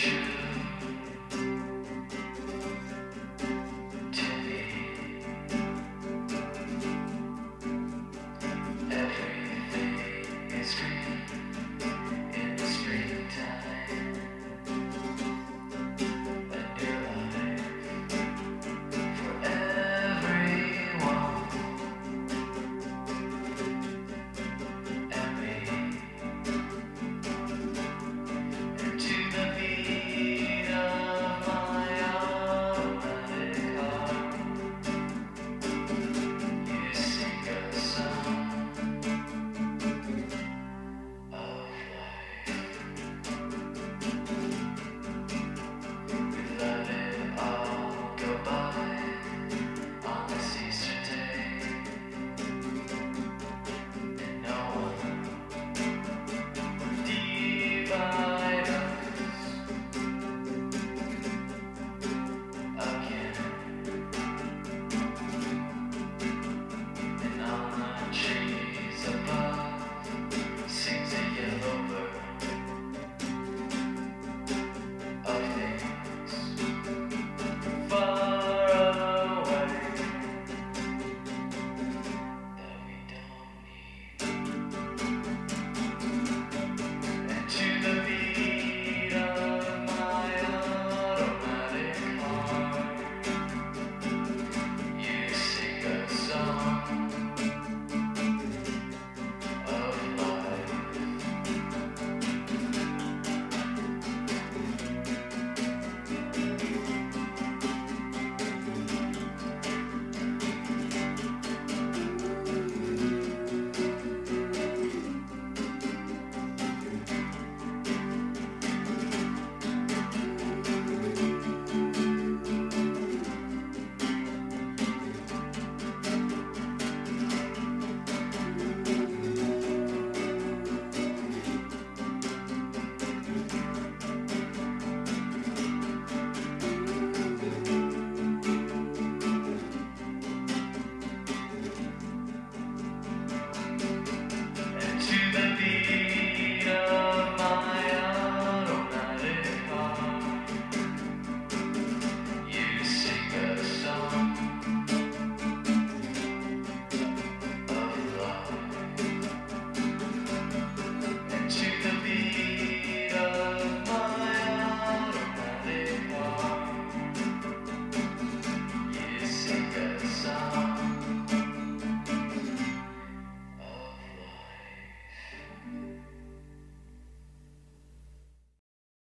change.